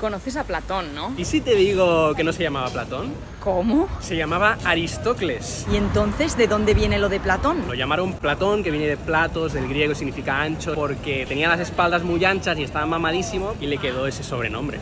Conoces a Platón, ¿no? ¿Y si te digo que no se llamaba Platón? ¿Cómo? Se llamaba Aristócles. ¿Y entonces de dónde viene lo de Platón? Lo llamaron Platón, que viene de platos, del griego significa ancho, porque tenía las espaldas muy anchas y estaba mamadísimo y le quedó ese sobrenombre.